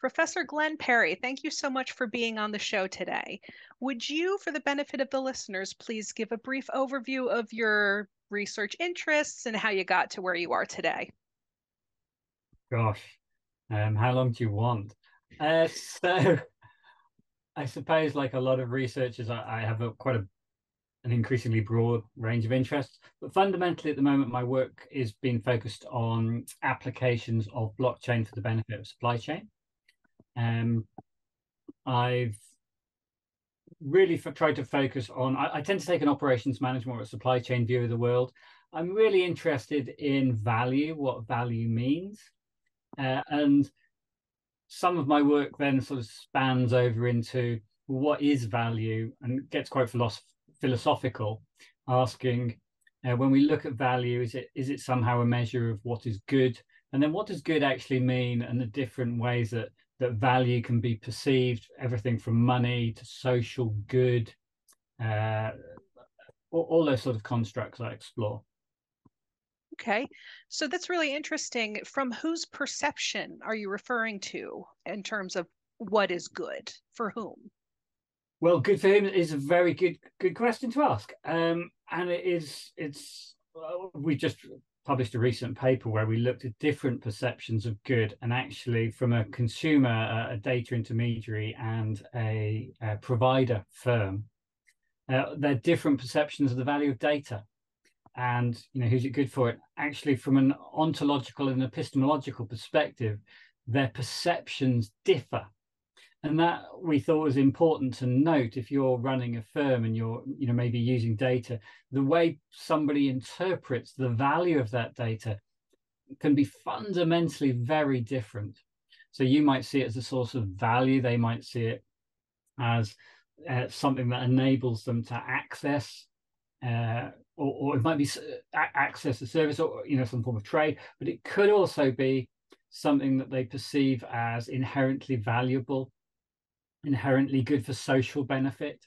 Professor Glenn Parry, thank you so much for being on the show today. Would you, for the benefit of the listeners, please give a brief overview of your research interests and how you got to where you are today? Gosh, um, how long do you want? Uh, so, I suppose, like a lot of researchers, I, I have a, quite a, an increasingly broad range of interests. But fundamentally, at the moment, my work is being focused on applications of blockchain for the benefit of supply chain. Um, I've really tried to focus on. I, I, tend to take an operations management or a supply chain view of the world. I'm really interested in value, what value means, uh, and some of my work then sort of spans over into what is value and gets quite philosoph- philosophical, asking uh, when we look at value, is it is it somehow a measure of what is good, and then what does good actually mean, and the different ways that that value can be perceived, everything from money to social good, uh, all, all those sort of constructs I explore. Okay, so that's really interesting. From whose perception are you referring to in terms of what is good for whom? Well, good for him is a very good good question to ask, um, and it is it's we just published a recent paper where we looked at different perceptions of good and actually from a consumer, a data intermediary, and a, a provider firm, uh, are different perceptions of the value of data. And you know, who's it good for? It actually, from an ontological and epistemological perspective, their perceptions differ and that we thought was important to note if you're running a firm and you're you know maybe using data the way somebody interprets the value of that data can be fundamentally very different. So you might see it as a source of value. They might see it as uh, something that enables them to access uh, or, or, it might be access a service or you know some form of trade but it could also be something that they perceive as inherently valuable inherently good for social benefit.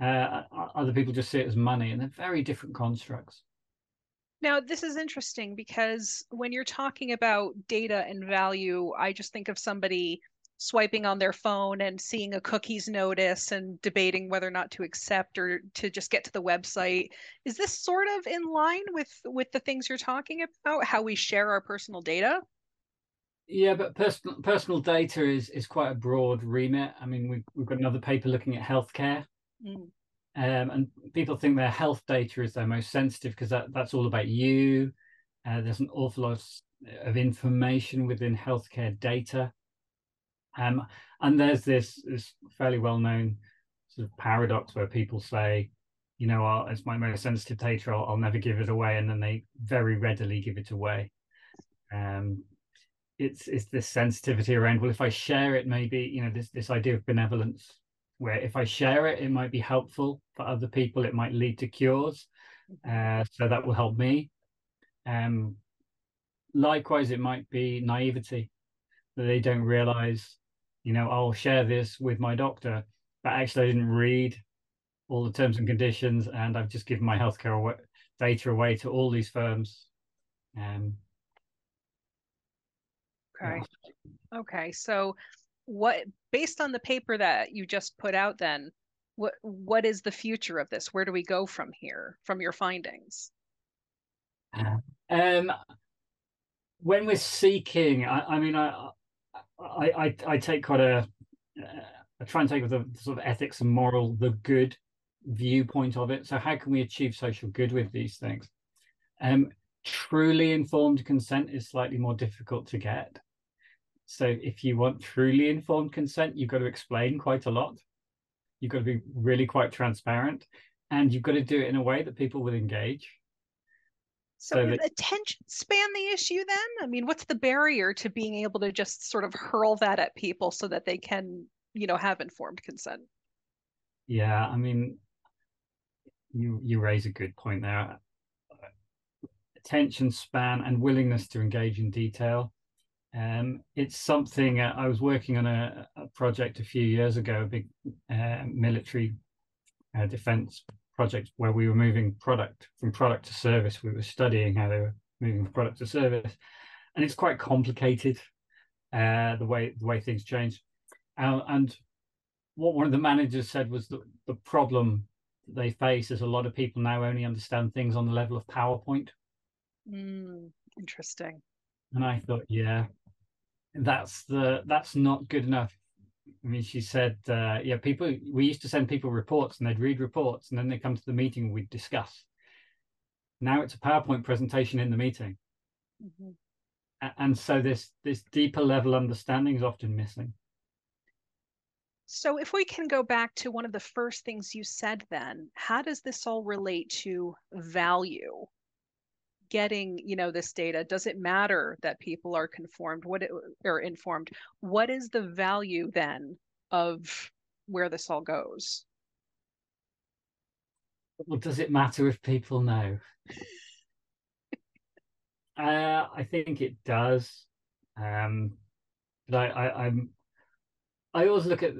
Uh, other people just see it as money, and they're very different constructs. Now, this is interesting because when you're talking about data and value, I just think of somebody swiping on their phone and seeing a cookies notice and debating whether or not to accept or to just get to the website. Is this sort of in line with with the things you're talking about, how we share our personal data? Yeah, but personal personal data is is quite a broad remit. I mean, we've we've got another paper looking at healthcare, mm. um, and people think their health data is their most sensitive because that that's all about you. Uh, there's an awful lot of information within healthcare data, um, and there's this this fairly well known sort of paradox where people say, you know, oh, it's my most sensitive data. I'll, I'll never give it away, and then they very readily give it away. Um, it's it's this sensitivity around well if i share it maybe you know this this idea of benevolence where if i share it it might be helpful for other people it might lead to cures uh, so that will help me. Um likewise it might be naivety that they don't realize you know i'll share this with my doctor but actually i didn't read all the terms and conditions and i've just given my healthcare data away to all these firms. Um Okay. Okay. So what based on the paper that you just put out then, what what is the future of this? Where do we go from here from your findings? Um when we're seeking, I, I mean I, I I I take quite a I try and take the sort of ethics and moral, the good viewpoint of it. So how can we achieve social good with these things? Um, truly informed consent is slightly more difficult to get. So if you want truly informed consent, you've got to explain quite a lot. You've got to be really quite transparent, and you've got to do it in a way that people will engage. So, so that, attention span the issue then? I mean, what's the barrier to being able to just sort of hurl that at people so that they can, you know, have informed consent? Yeah, I mean, you you raise a good point there. Attention span and willingness to engage in detail um, it's something uh, I was working on a, a, project a few years ago, a big uh, military uh, defense project where we were moving product from product to service. We were studying how they were moving from product to service, and it's quite complicated. uh, the way the way things change. And what one of the managers said was that the problem they face is a lot of people now only understand things on the level of PowerPoint. Mm, interesting. And I thought, yeah, that's the that's not good enough. I mean, she said, uh, yeah, people. We used to send people reports, and they'd read reports, and then they come to the meeting, and we'd discuss. Now it's a PowerPoint presentation in the meeting, mm-hmm. and so this this deeper level understanding is often missing. So, if we can go back to one of the first things you said, then how does this all relate to value? Getting, you know, this data. Does it matter that people are conformed? What it, or informed? What is the value then of where this all goes? Well, does it matter if people know? uh, I think it does. Um, but I, I, I'm I always look at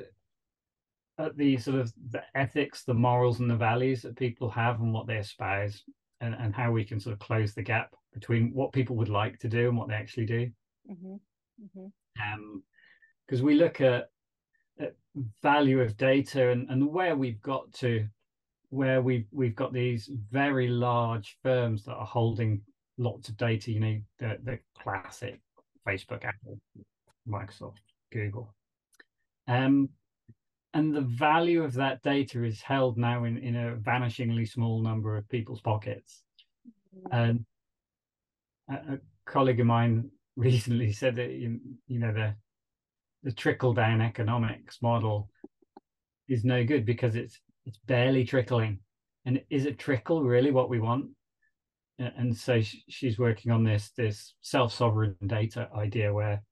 at the sort of the ethics, the morals, and the values that people have and what they espouse, and, and how we can sort of close the gap between what people would like to do and what they actually do. Mm-hmm. Mm-hmm. Um, because we look at, at value of data and, and where we've got to, where we've we've got these very large firms that are holding lots of data. You know, the the classic Facebook, Apple, Microsoft, Google. Um, and the value of that data is held now in, in a vanishingly small number of people's pockets. Mm-hmm. And a, a colleague of mine recently said that you, you know the the trickle down economics model is no good because it's it's barely trickling. And is a trickle really what we want? And so she's working on this this self sovereign data idea where,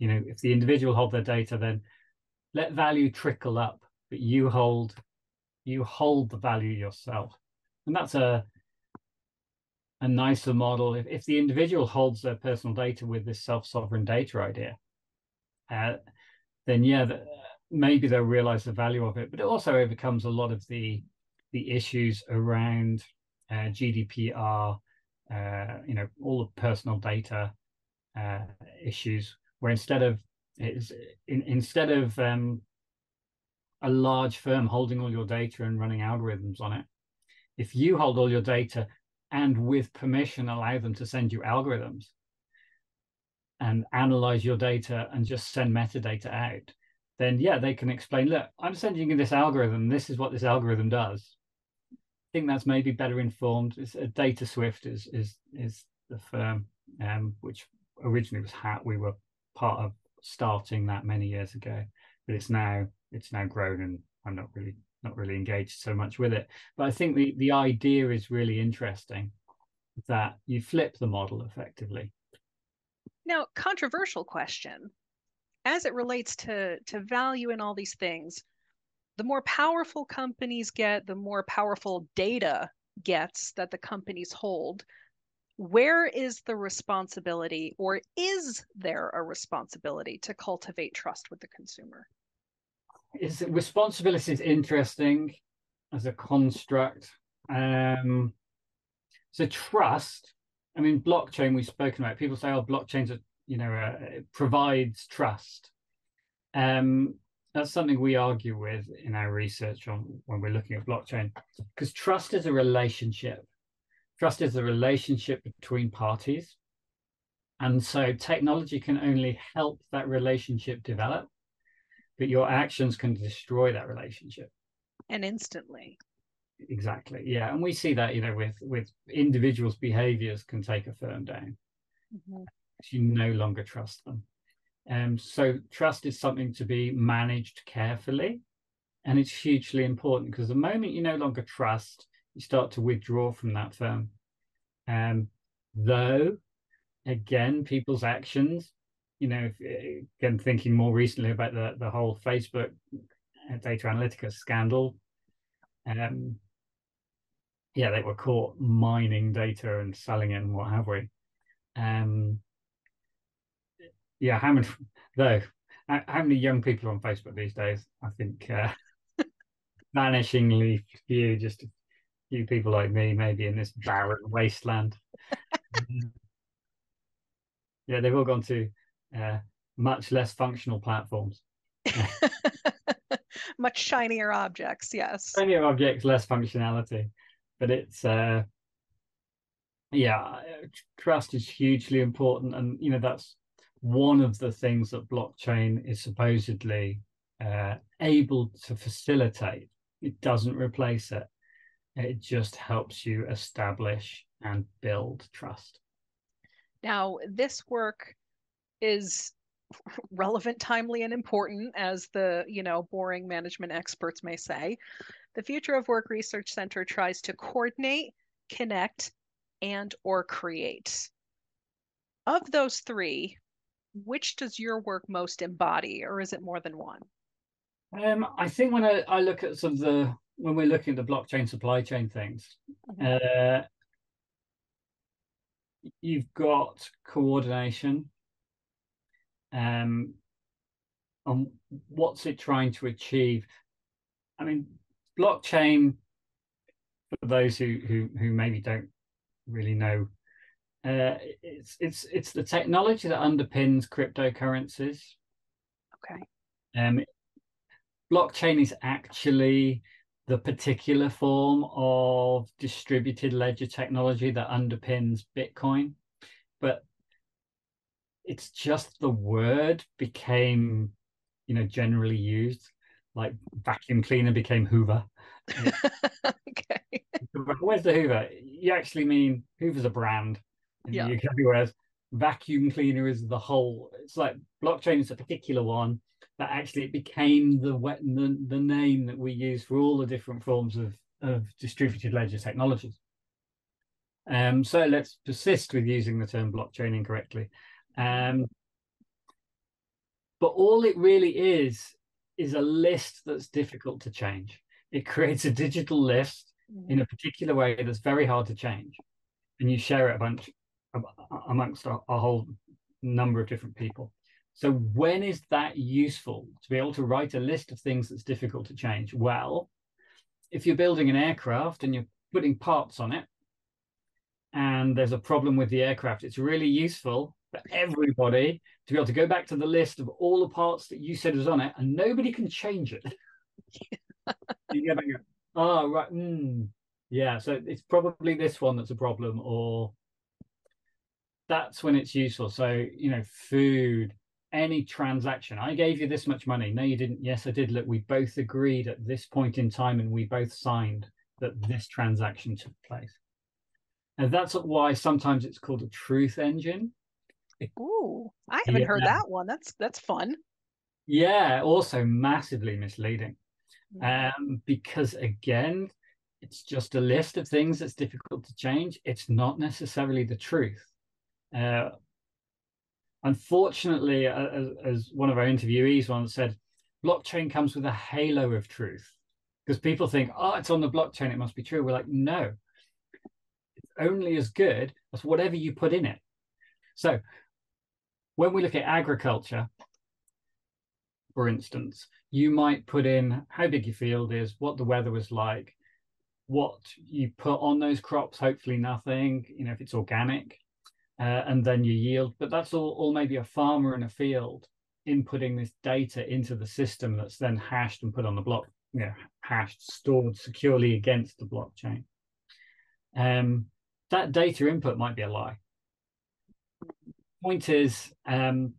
you know, if the individual hold their data, then let value trickle up, but you hold you hold the value yourself. And that's a a nicer model. If, if the individual holds their personal data with this self-sovereign data idea, uh, then yeah, the, maybe they'll realize the value of it. But it also overcomes a lot of the the issues around uh, GDPR, uh, you know, all the personal data uh, issues, where instead of it's in, instead of um, a large firm holding all your data and running algorithms on it, if you hold all your data and with permission allow them to send you algorithms and analyze your data and just send metadata out, then yeah, they can explain, look, I'm sending you this algorithm. This is what this algorithm does. I think that's maybe better informed. It's a Dataswift is is is the firm um, which originally was Hat. We were part of starting that many years ago, but it's now it's now grown, and I'm not really not really engaged so much with it. But I think the the idea is really interesting that you flip the model effectively. Now, controversial question. As it relates to, to value and all these things, the more powerful companies get, the more powerful data gets that the companies hold, where is the responsibility or is there a responsibility to cultivate trust with the consumer? Is responsibility is interesting as a construct. Um so trust i mean blockchain we've spoken about people say oh blockchains are you know uh, provides trust. Um that's something we argue with in our research on when we're looking at blockchain because trust is a relationship Trust is a relationship between parties. And so technology can only help that relationship develop, but your actions can destroy that relationship. And instantly. Exactly. Yeah. And we see that, you know, with with individuals' behaviors can take a firm down. Mm-hmm. You no longer trust them. Um, so trust is something to be managed carefully. And it's hugely important because the moment you no longer trust, you start to withdraw from that firm. Um, though, again, people's actions, you know, if, again, thinking more recently about the, the whole Facebook uh, data analytica scandal, um, yeah, they were caught mining data and selling it and what have we. Um, yeah, how many, though, how many young people on Facebook these days? I think uh, vanishingly few, just few people like me, maybe in this barren wasteland. yeah, they've all gone to uh, much less functional platforms. much shinier objects, yes. Shinier objects, less functionality. But it's uh yeah, trust is hugely important. And you know, that's one of the things that blockchain is supposedly uh, able to facilitate. It doesn't replace it. It just helps you establish and build trust. Now, this work is relevant, timely, and important, as the you know boring management experts may say. The Future of Work Research Center tries to coordinate, connect, and or create. Of those three, which does your work most embody, or is it more than one? Um, I think when I, I look at some of the when we're looking at the blockchain supply chain things, mm-hmm. uh, you've got coordination. Um, on what's it trying to achieve? I mean, blockchain. For those who who who maybe don't really know, uh, it's it's it's the technology that underpins cryptocurrencies. Okay. Um, blockchain is actually the particular form of distributed ledger technology that underpins Bitcoin. But it's just the word became, you know, generally used. Like vacuum cleaner became Hoover. okay. Where's the Hoover? You actually mean Hoover's a brand in yeah. the UK, whereas vacuum cleaner is the whole. It's like blockchain is a particular one that actually it became the, the the name that we use for all the different forms of of distributed ledger technologies. Um, so let's persist with using the term blockchain incorrectly. Um, but all it really is is a list that's difficult to change. It creates a digital list in a particular way that's very hard to change, and you share it a bunch amongst a, a whole number of different people. So when is that useful to be able to write a list of things that's difficult to change? Well, if you're building an aircraft and you're putting parts on it, and there's a problem with the aircraft, it's really useful for everybody to be able to go back to the list of all the parts that you said was on it, and nobody can change it. you go back and go, oh, right, mm, yeah. So it's probably this one that's a problem, or that's when it's useful. So you know, food, any transaction. I gave you this much money. No, you didn't. Yes, I did. Look, we both agreed at this point in time and we both signed that this transaction took place. And that's why sometimes it's called a truth engine. Ooh, I haven't yeah. heard that one. That's that's fun. Yeah, also massively misleading. Mm. Um, because again, it's just a list of things that's difficult to change. It's not necessarily the truth. Uh, unfortunately, as, as one of our interviewees once said, blockchain comes with a halo of truth because people think, oh, it's on the blockchain, it must be true. We're like, no, it's only as good as whatever you put in it. So when we look at agriculture, for instance, you might put in how big your field is, what the weather was like, what you put on those crops, hopefully nothing, you know, if it's organic, uh, and then you yield. But that's all, all maybe a farmer in a field inputting this data into the system that's then hashed and put on the block, you know, hashed, stored securely against the blockchain. Um, that data input might be a lie. Point is, um,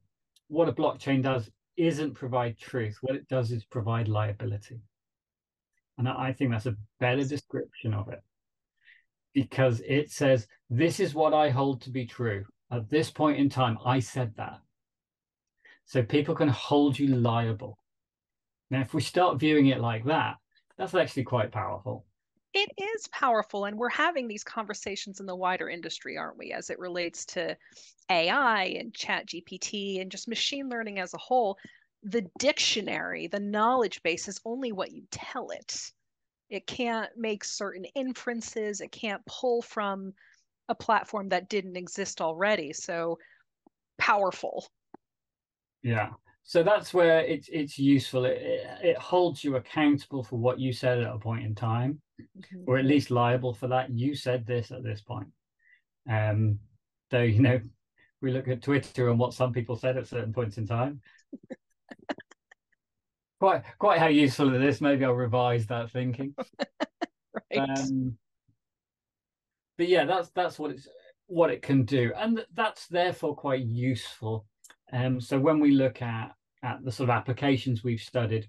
what a blockchain does isn't provide truth. What it does is provide liability. And I think that's a better description of it because it says, This is what I hold to be true. At this point in time, I said that. So people can hold you liable. Now, if we start viewing it like that, that's actually quite powerful. It is powerful. And we're having these conversations in the wider industry, aren't we, as it relates to AI and ChatGPT and just machine learning as a whole. The dictionary, the knowledge base is only what you tell it. It can't make certain inferences. It can't pull from a platform that didn't exist already. So powerful. Yeah. So that's where it's it's useful. It, it, it holds you accountable for what you said at a point in time, mm-hmm. or at least liable for that. You said this at this point. Um, though you know, we look at Twitter and what some people said at certain points in time. quite quite how useful it is. Maybe I'll revise that thinking. right. Um, but yeah, that's that's what it's what it can do, and that's therefore quite useful. Um, so when we look at at the sort of applications we've studied,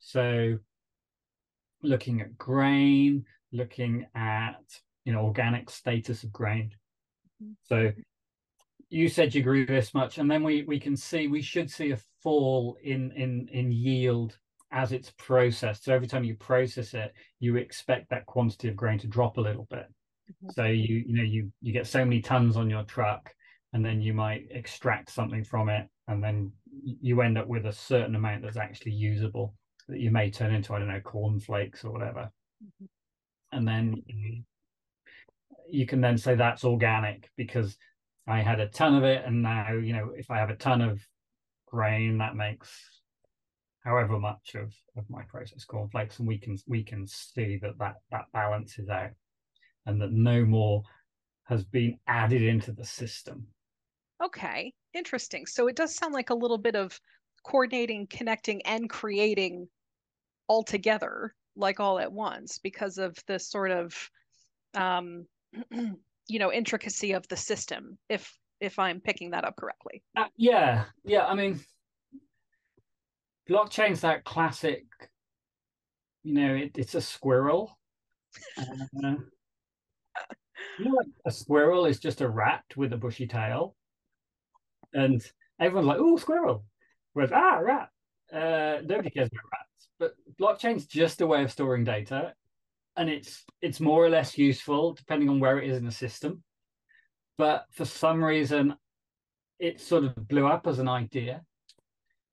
so looking at grain, looking at you know organic status of grain. Mm-hmm. So you said you grew this much, and then we we can see we should see a fall in in in yield as it's processed. So every time you process it, you expect that quantity of grain to drop a little bit. Mm-hmm. So you you know you you get so many tons on your truck, and then you might extract something from it, and then you end up with a certain amount that's actually usable that you may turn into I don't know cornflakes or whatever, mm-hmm. and then you, you can then say that's organic because I had a ton of it, and now you know if I have a ton of grain, that makes however much of, of my processed cornflakes, and we can we can see that that that balance is out, and that no more has been added into the system. Okay, interesting. So it does sound like a little bit of coordinating, connecting, and creating all together, like all at once, because of the sort of um, you know intricacy of the system. If if I'm picking that up correctly. Uh, yeah, yeah. I mean, blockchain's that classic. You know, it, it's a squirrel. Uh, you know, like a squirrel is just a rat with a bushy tail, and everyone's like, "Oh, squirrel," whereas ah, rat. Uh, nobody cares about rats, but blockchain's just a way of storing data, and it's it's more or less useful depending on where it is in the system. But for some reason, it sort of blew up as an idea,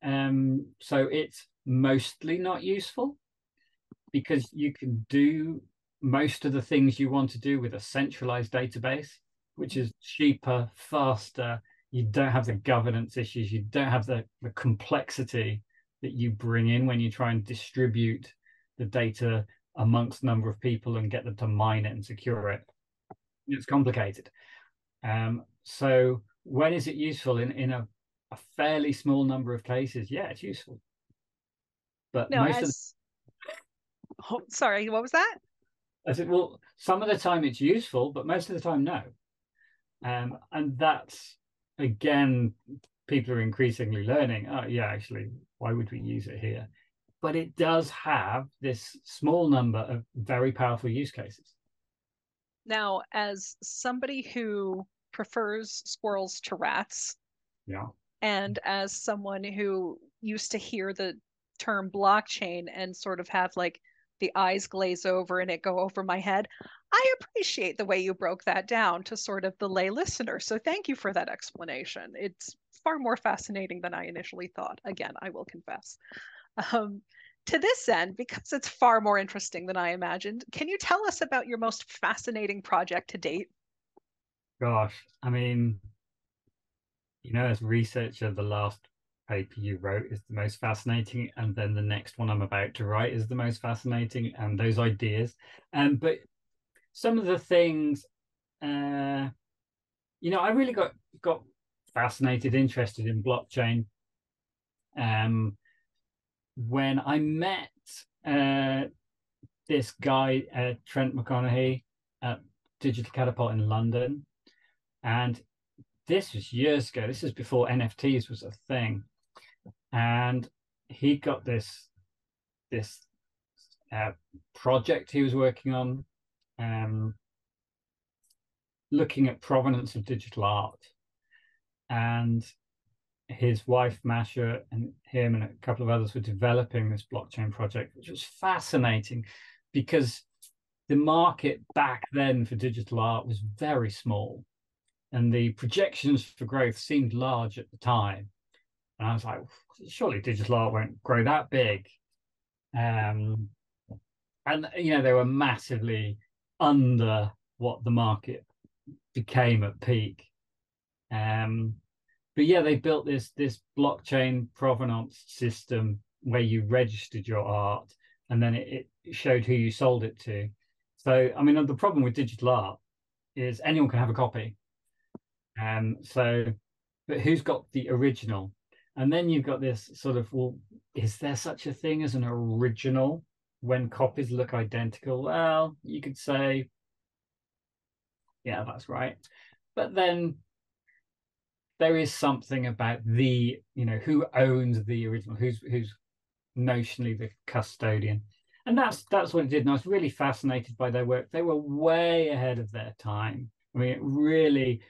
um, so it's mostly not useful because you can do most of the things you want to do with a centralized database, which is cheaper, faster. You don't have the governance issues. You don't have the, the complexity that you bring in when you try and distribute the data amongst a number of people and get them to mine it and secure it. It's complicated. Um, so when is it useful in, in a a fairly small number of cases, yeah, it's useful. But no, most as... of the... oh, sorry, what was that? I said, well, some of the time it's useful, but most of the time, no. Um, and that's again, people are increasingly learning. Oh, yeah, actually, why would we use it here? But it does have this small number of very powerful use cases. Now, as somebody who prefers squirrels to rats, yeah, and as someone who used to hear the term blockchain and sort of have like the eyes glaze over and it go over my head, I appreciate the way you broke that down to sort of the lay listener. So thank you for that explanation. It's far more fascinating than I initially thought. Again, I will confess. Um, to this end, because it's far more interesting than I imagined, can you tell us about your most fascinating project to date? Gosh, I mean, you know, as researcher, the last paper you wrote is the most fascinating, and then the next one I'm about to write is the most fascinating, and those ideas. Um, but some of the things, uh, you know, I really got got fascinated, interested in blockchain. Um, when I met uh, this guy, uh, Trent McConaghy, at Digital Catapult in London, and this was years ago. This is before NFTs was a thing, and he got this this uh, project he was working on, um, looking at provenance of digital art, and his wife Masha and him and a couple of others were developing this blockchain project, which was fascinating because the market back then for digital art was very small and the projections for growth seemed large at the time. And I was like, surely digital art won't grow that big. Um, and you know they were massively under what the market became at peak. Um, but yeah, they built this this blockchain provenance system where you registered your art, and then it, it showed who you sold it to. So I mean, the problem with digital art is anyone can have a copy Um, so, but who's got the original? And then you've got this sort of, well, is there such a thing as an original when copies look identical? Well, you could say, yeah, that's right. But then there is something about the, you know, who owns the original, who's who's notionally the custodian. And that's that's what it did. And I was really fascinated by their work. They were way ahead of their time. I mean, really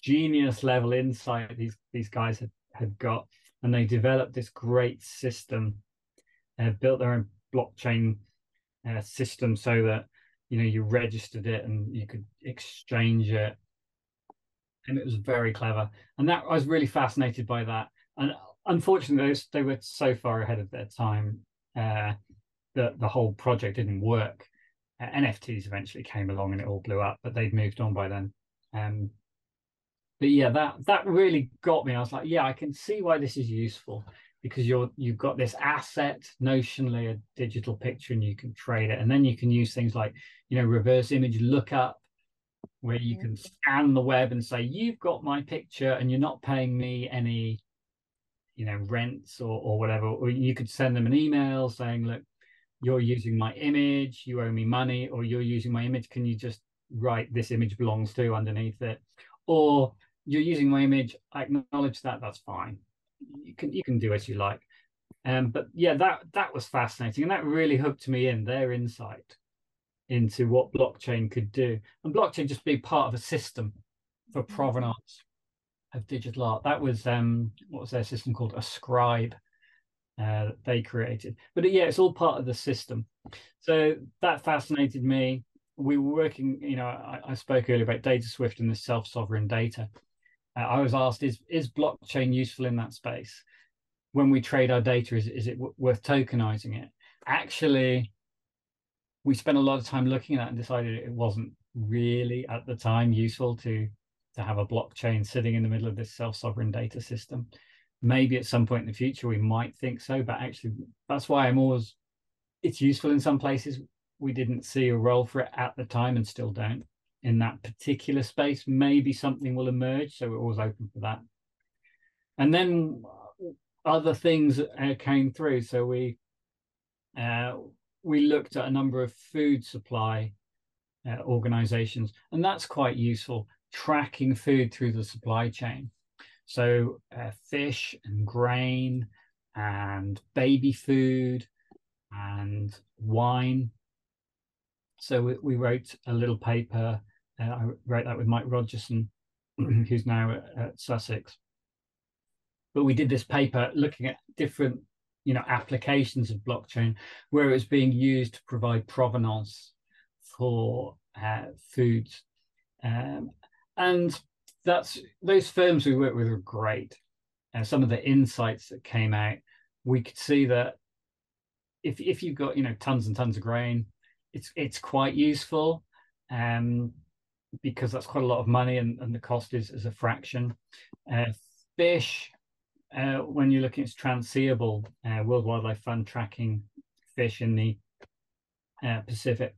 genius level insight these these guys had, had got. And they developed this great system, uh, built their own blockchain uh, system so that you know you registered it and you could exchange it and it was very clever. And that I was really fascinated by that. And unfortunately, they, they were so far ahead of their time uh, that the whole project didn't work. Uh, NFTs eventually came along and it all blew up, but they'd moved on by then. Um, but yeah, that that really got me. I was like, yeah, I can see why this is useful because you're you've got this asset, notionally a digital picture, and you can trade it, and then you can use things like you know reverse image lookup where you can scan the web and say you've got my picture and you're not paying me any you know rents or, or whatever. Or you could send them an email saying look you're using my image you owe me money or you're using my image can you just write this image belongs to underneath it? Or you're using my image i acknowledge that that's fine. You can you can do as you like. Um but yeah that that was fascinating and that really hooked me in their insight into what blockchain could do. And blockchain just be part of a system for mm-hmm. provenance of digital art. That was um, what was their system called? Ascribe uh, they created. But yeah, it's all part of the system. So that fascinated me. We were working, you know, I, I spoke earlier about Dataswift and the self-sovereign data. Uh, I was asked, is is blockchain useful in that space? When we trade our data, is, is it w- worth tokenizing it? Actually, we spent a lot of time looking at and decided it wasn't really at the time useful to to have a blockchain sitting in the middle of this self-sovereign data system. Maybe at some point in the future we might think so but actually that's why i'm always it's useful in some places. We didn't see a role for it at the time and still don't. In that particular space maybe something will emerge so we're always open for that. And then other things uh, came through. So we uh, we looked at a number of food supply uh, organizations, and that's quite useful, tracking food through the supply chain. So, uh, fish and grain and baby food and wine. So, we, we wrote a little paper. Uh, I wrote that with Mike Rogerson, who's now at, at Sussex. But we did this paper looking at different you know applications of blockchain where it's being used to provide provenance for uh, foods. Um, and that's those firms we work with are great. And some of the insights that came out we could see that if if you've got you know tons and tons of grain it's it's quite useful um because that's quite a lot of money and, and the cost is, is a fraction. Uh, fish uh, when you're looking at TraSeable uh, World Wildlife Fund tracking fish in the uh, Pacific,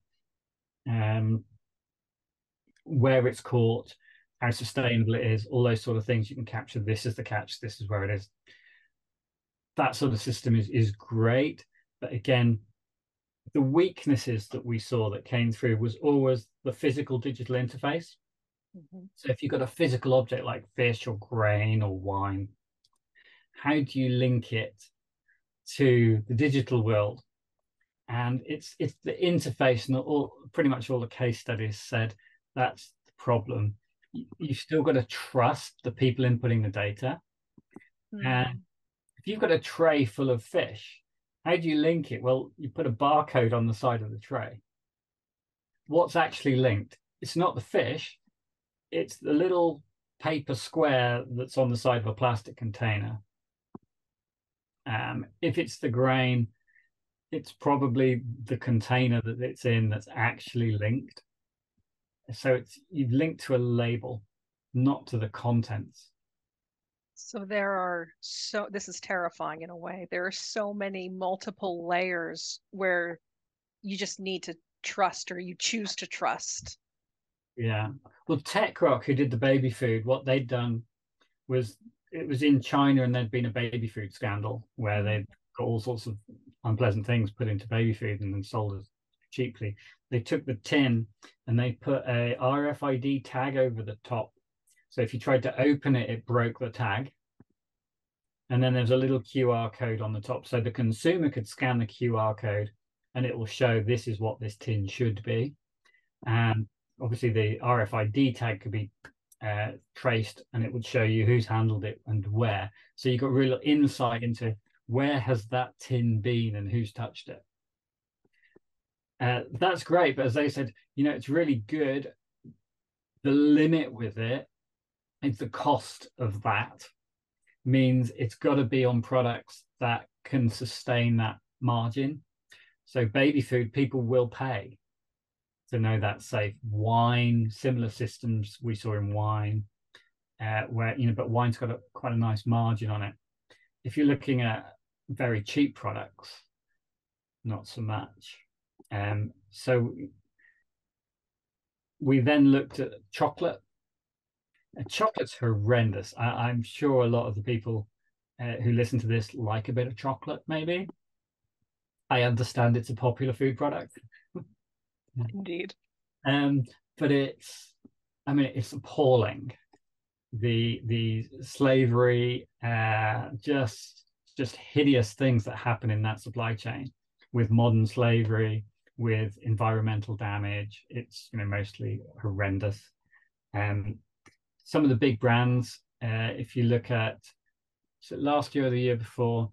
um, where it's caught, how sustainable it is, all those sort of things you can capture. This is the catch. This is where it is. That sort of system is is great, but again, the weaknesses that we saw that came through was always the physical digital interface. Mm-hmm. So if you've got a physical object like fish or grain or wine, how do you link it to the digital world? And it's it's the interface, and all pretty much all the case studies said that's the problem. You've still got to trust the people inputting the data. Mm. And if you've got a tray full of fish, how do you link it? Well, you put a barcode on the side of the tray. What's actually linked? It's not the fish, it's the little paper square that's on the side of a plastic container. Um, if it's the grain, it's probably the container that it's in that's actually linked. So it's you've linked to a label, not to the contents. So there are so this is terrifying in a way. There are so many multiple layers where you just need to trust or you choose to trust Yeah. Well, Tech Rock, who did the baby food, what they'd done was it was in China and there'd been a baby food scandal where they'd got all sorts of unpleasant things put into baby food and then sold as cheaply. They took the tin and they put a RFID tag over the top. So if you tried to open it, it broke the tag. And then there's a little QR code on the top. So the consumer could scan the QR code and it will show this is what this tin should be. And obviously the RFID tag could be uh, traced and it would show you who's handled it and where. So you got real insight into where has that tin been and who's touched it. Uh, that's great, but as they said, you know, it's really good. The limit with it is the cost of that means it's got to be on products that can sustain that margin. So baby food, people will pay to know that's safe. Wine, similar systems we saw in wine, uh, where you know, but wine's got a, quite a nice margin on it. If you're looking at very cheap products, not so much. Um, so we then looked at chocolate. And chocolate's horrendous. I, am sure a lot of the people uh, who listen to this like a bit of chocolate, maybe. I understand it's a popular food product. Indeed. Um, but it's, I mean, it's appalling. The the slavery, uh, just just hideous things that happen in that supply chain with modern slavery, with environmental damage. It's you know mostly horrendous. Um, some of the big brands, uh, if you look at so last year or the year before,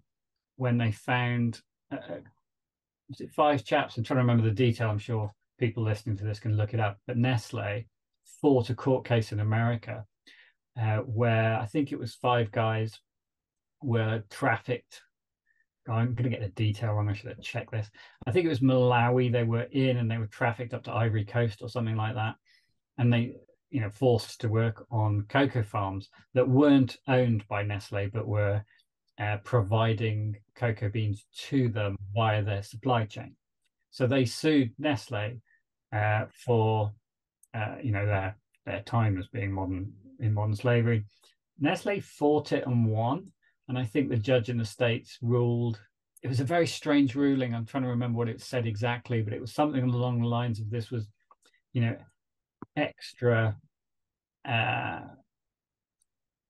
when they found uh, uh, was it five chaps? I'm trying to remember the detail. I'm sure people listening to this can look it up. But Nestle fought a court case in America uh, where I think it was five guys were trafficked. I'm going to get the detail wrong. I should have checked this. I think it was Malawi they were in and they were trafficked up to Ivory Coast or something like that. And they, you know, forced to work on cocoa farms that weren't owned by Nestle, but were uh, providing cocoa beans to them via their supply chain. So they sued Nestle uh, for, uh, you know, their their time as being modern in modern slavery. Nestle fought it and won, and I think the judge in the states ruled. It was a very strange ruling. I'm trying to remember what it said exactly, but it was something along the lines of this was, you know, extra, uh,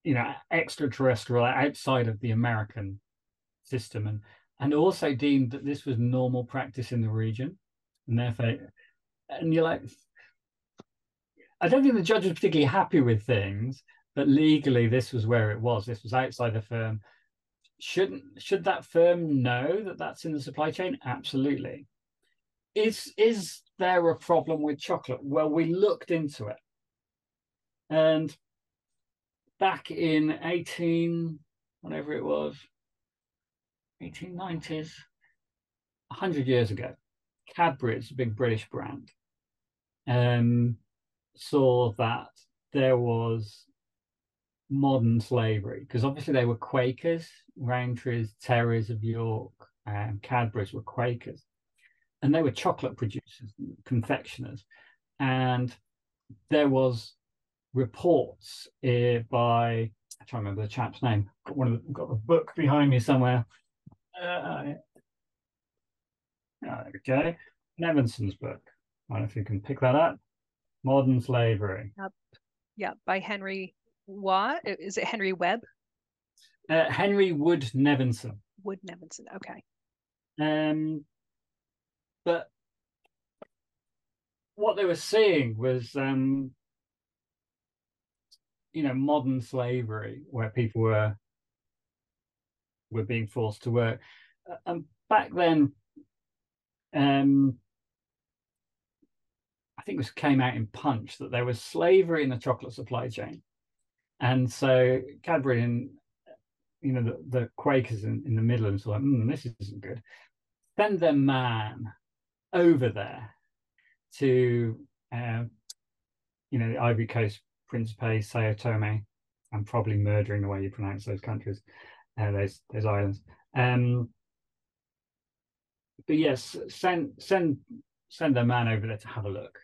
you know, extraterrestrial outside of the American system, and and also deemed that this was normal practice in the region, and therefore, and you're like, I don't think the judge was particularly happy with things, but legally this was where it was. This was outside the firm. Shouldn't should that firm know that that's in the supply chain? Absolutely. Is is there a problem with chocolate? Well, we looked into it, and back in eighteen, whatever it was, eighteen nineties, hundred years ago, Cadbury's a big British brand, um, saw that there was modern slavery because obviously they were Quakers, Rowntree's, Terrys of York, and Cadbury's were Quakers, and they were chocolate producers, confectioners, and there was reports uh, by I try to remember the chap's name. Got one of the, got the book behind me somewhere. Uh, there we go. Nevinson's book. I don't know if you can pick that up. Modern Slavery. Yep. Yeah, by Henry what is it henry webb uh, henry wood nevinson wood nevinson okay um but what they were seeing was um you know modern slavery where people were were being forced to work uh, and back then um think this came out in Punch that there was slavery in the chocolate supply chain. And so Cadbury and you know the, the Quakers in, in the Midlands were like, mm, this isn't good. Send their man over there to uh, you know the Ivory Coast, Principe, Sao Tome. I'm probably murdering the way you pronounce those countries, uh, those those islands. Um, but yes, send send send their man over there to have a look.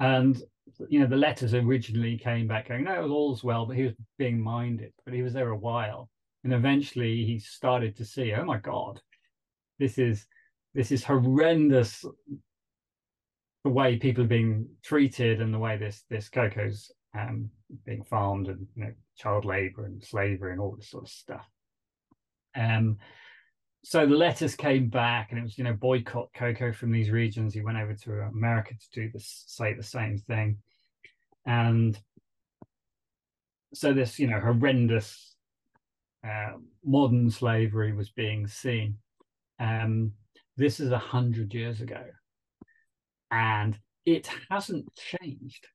And you know, the letters originally came back going, no, all's well, but he was being minded. But he was there a while, and eventually he started to see, oh my god, this is this is horrendous the way people are being treated and the way this this cocoa's um, being farmed and you know child labor and slavery and all this sort of stuff. Um, so the letters came back and it was you know boycott cocoa from these regions. He went over to America to do this, say the same thing, and so this you know horrendous uh, modern slavery was being seen. Um, this is a hundred years ago, and it hasn't changed.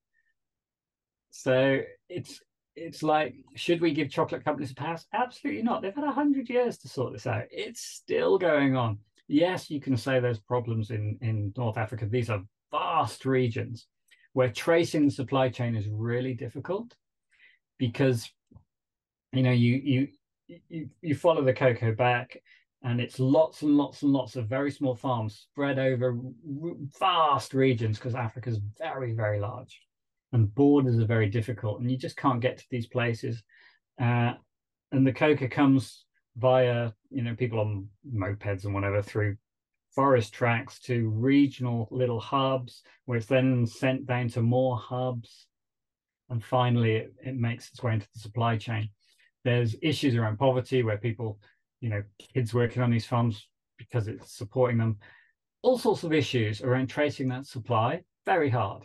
So it's it's like, should we give chocolate companies a pass? Absolutely not. They've had a hundred years to sort this out. It's still going on. Yes, you can say there's problems in in North Africa. These are vast regions where tracing the supply chain is really difficult because you know you you you, you follow the cocoa back and it's lots and lots and lots of very small farms spread over vast regions because Africa is very very large and borders are very difficult and you just can't get to these places. Uh, and the cocoa comes via you know people on mopeds and whatever through forest tracks to regional little hubs where it's then sent down to more hubs and finally it, it makes its way into the supply chain. There's issues around poverty where people you know kids working on these farms because it's supporting them. All sorts of issues around tracing that supply very hard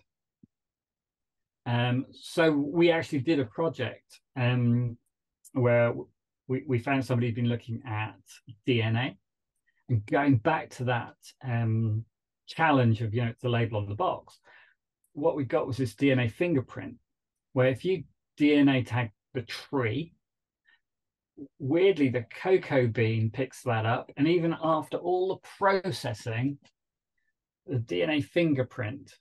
um, so we actually did a project um, where we, we found somebody who'd been looking at DNA and going back to that um, challenge of, you know, the label on the box, what we got was this DNA fingerprint, where if you DNA tag the tree, weirdly, the cocoa bean picks that up. And even after all the processing, the DNA fingerprint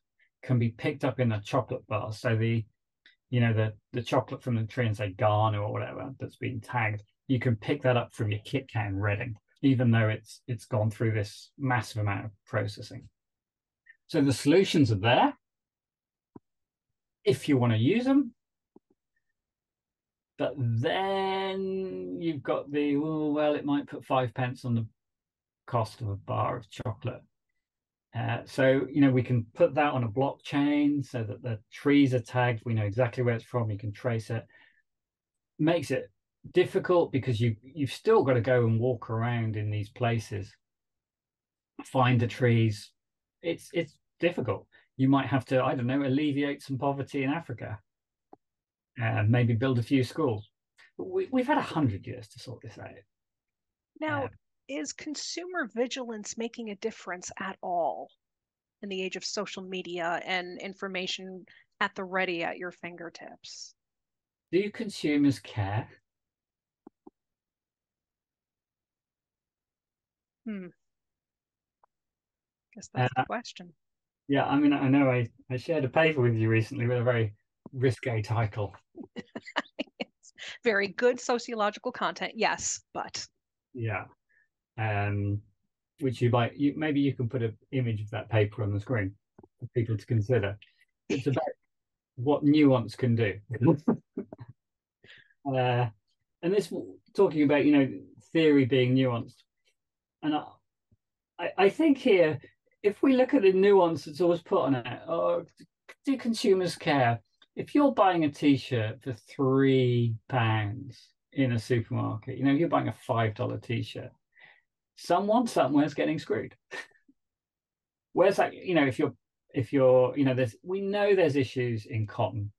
can be picked up in a chocolate bar. So the, you know, the the chocolate from the tree and say Ghana or whatever that's been tagged, you can pick that up from your Kit Kat in Reading, even though it's it's gone through this massive amount of processing. So the solutions are there. If you want to use them, but then you've got the well, it might put five pence on the cost of a bar of chocolate. Uh, so, you know, we can put that on a blockchain so that the trees are tagged. We know exactly where it's from. You can trace it. Makes it difficult because you you've still got to go and walk around in these places, find the trees. It's it's difficult. You might have to, I don't know, alleviate some poverty in Africa, and maybe build a few schools. But we, we've had a hundred years to sort this out. Now, uh, is consumer vigilance making a difference at all in the age of social media and information at the ready at your fingertips? Do consumers care? Hmm. Guess that's uh, the question. Yeah, I mean, I know I, I shared a paper with you recently with a very risque title. very good sociological content, yes, but yeah, um, which you might you maybe you can put an image of that paper on the screen for people to consider. It's about what nuance can do. uh, and this talking about you know theory being nuanced, and I, I think here if we look at the nuance that's always put on it, oh, do consumers care? If you're buying a T-shirt for three pounds in a supermarket, you know if you're buying a five dollar T-shirt someone somewhere's getting screwed. Where's that? You know, if you're if you're you know there's we know there's issues in cotton,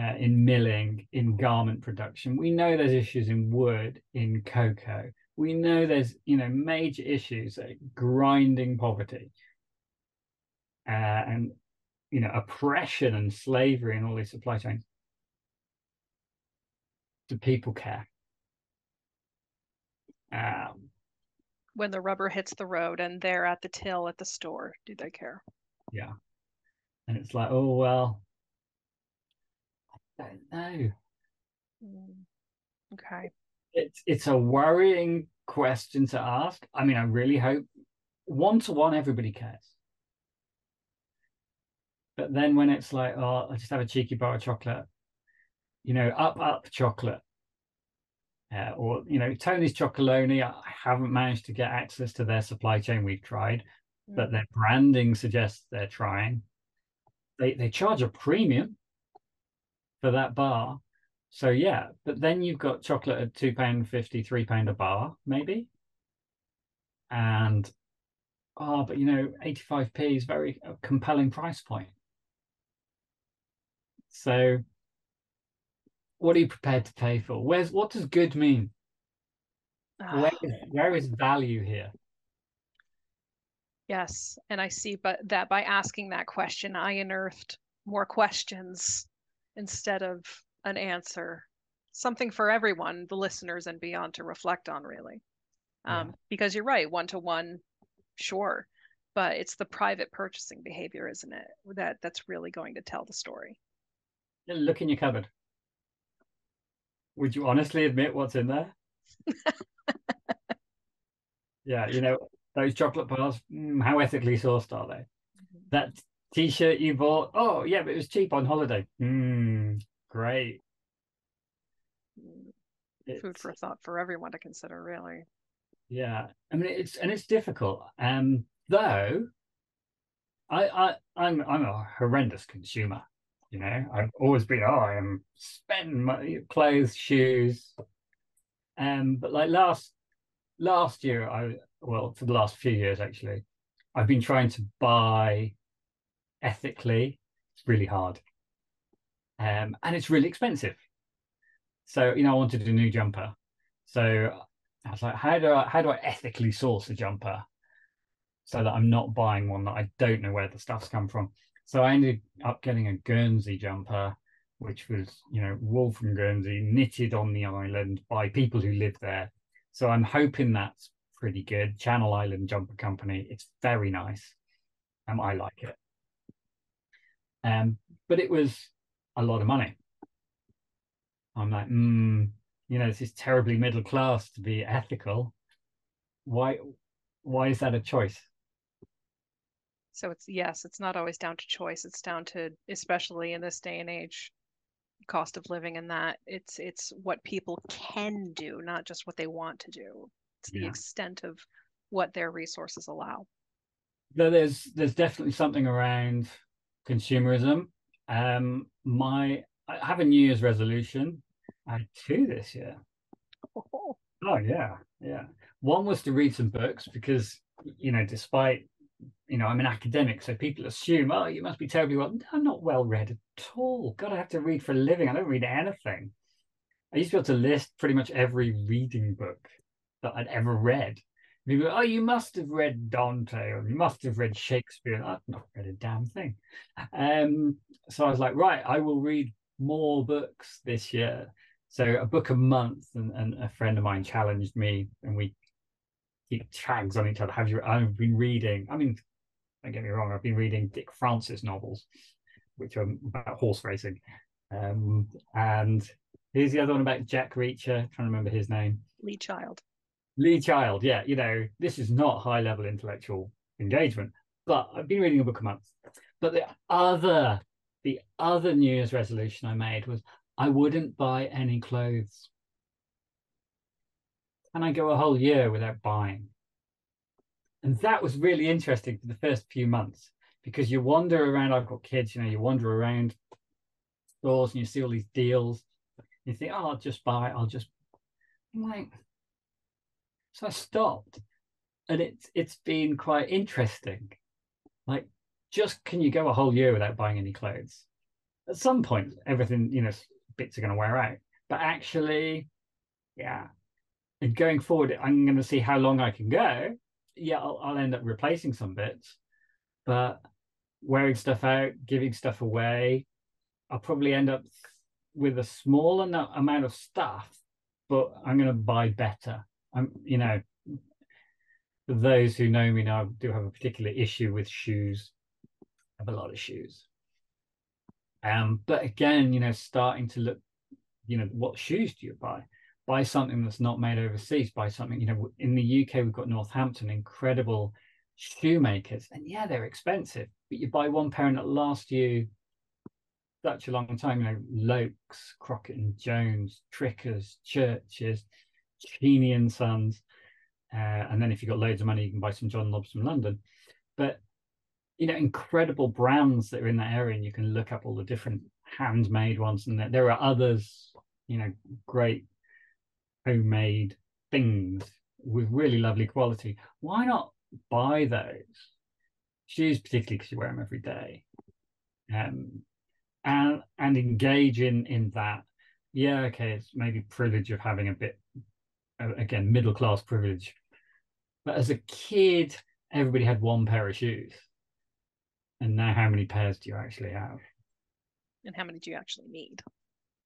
uh, in milling, in garment production. We know there's issues in wood, in cocoa. We know there's you know major issues like grinding poverty, uh, and you know oppression and slavery and all these supply chains. Do people care? Um, when the rubber hits the road and they're at the till at the store do they care? Yeah. And it's like oh well. I don't know. Mm. okay. It's it's a worrying question to ask. I mean i really hope one to one everybody cares. But then when it's like, oh, I just have a cheeky bar of chocolate, you know, up up chocolate, uh, or you know, Tony's Chocolonely. I haven't managed to get access to their supply chain. We've tried, mm. but their branding suggests they're trying. They they charge a premium for that bar. So yeah, but then you've got chocolate at two pound fifty, three pound a bar, maybe. And oh, but you know, 85p is very compelling price point. So what are you prepared to pay for? Where's what does good mean? Where is, where is value here? Yes, and I see, but that by asking that question, I unearthed more questions instead of an answer. Something for everyone, the listeners and beyond, to reflect on, really. Um. Because you're right, one to one, sure, but it's the private purchasing behavior, isn't it? That that's really going to tell the story. Look in your cupboard. Would you honestly admit what's in there? yeah, you know, those chocolate bars, mm, how ethically sourced are they? Mm-hmm. That t shirt you bought, oh, yeah, but it was cheap on holiday. Mm, great. It's, Food for thought for everyone to consider, really. Yeah, I mean, it's and it's difficult. Um, though, I, I, I'm, I'm a horrendous consumer. You know, I've always been, oh, I am spending my clothes, shoes. Um, but like last last year, I well, for the last few years actually, I've been trying to buy ethically. It's really hard. Um, and it's really expensive. So, you know, I wanted a new jumper. So I was like, how do I how do I ethically source a jumper so that I'm not buying one that I don't know where the stuff's come from? So I ended up getting a Guernsey jumper, which was, you know, wool from Guernsey, knitted on the island by people who live there. So I'm hoping that's pretty good. Channel Island Jumper Company. It's very nice. Um, I like it. Um, but it was a lot of money. I'm like, mm, you know, this is terribly middle class to be ethical. Why why is that a choice? So it's yes, it's not always down to choice. It's down to, especially in this day and age, cost of living and that it's it's what people can do, not just what they want to do. It's the extent of what their resources allow. No, There's there's definitely something around consumerism. Um, my I have a New Year's resolution. I had two this year. Oh. oh yeah, yeah. One was to read some books because you know, despite you know, I'm an academic, so people assume, oh, you must be terribly well. I'm not well read at all. God, I have to read for a living. I don't read anything. I used to be able to list pretty much every reading book that I'd ever read. People, oh, you must have read Dante or you must have read Shakespeare. I've not read a damn thing. Um, so I was like, right, I will read more books this year. So a book a month, and, and a friend of mine challenged me, and we keep tags on each other. Have you? I've been reading. I mean, don't get me wrong. I've been reading Dick Francis novels, which are about horse racing. Um, and here's the other one about Jack Reacher. I'm trying to remember his name. Lee Child. Lee Child. Yeah, you know, this is not high level intellectual engagement, but I've been reading a book a month. But the other, the other New Year's resolution I made was I wouldn't buy any clothes. And I go a whole year without buying? And that was really interesting for the first few months because you wander around. I've got kids, you know, you wander around stores and you see all these deals. You think, oh, I'll just buy, I'll just. I'm like, so I stopped, and it's it's been quite interesting. Like, just can you go a whole year without buying any clothes? At some point, everything you know bits are going to wear out, but actually, yeah, and going forward, I'm going to see how long I can go. Yeah, I'll, I'll end up replacing some bits, but wearing stuff out, giving stuff away, I'll probably end up with a small amount of stuff, but I'm going to buy better. I'm, you know, for those who know me now, do have a particular issue with shoes. I have a lot of shoes. Um, but again, you know, starting to look, you know, what shoes do you buy? Buy something that's not made overseas, buy something, you know, in the UK, we've got Northampton, incredible shoemakers, and yeah, they're expensive, but you buy one pair and it lasts you such a long time. You know, Loakes, Crockett and Jones, Trickers, Churches, Cheaney and Sons, uh, and then if you've got loads of money, you can buy some John Lobbs from London. But you know, incredible brands that are in that area, and you can look up all the different handmade ones, and there are others. You know, great homemade things with really lovely quality. Why not buy those shoes, particularly because you wear them every day, um, and and engage in in that? Yeah, okay, it's maybe privilege of having a bit again middle class privilege, but as a kid, everybody had one pair of shoes, and now how many pairs do you actually have? And how many do you actually need?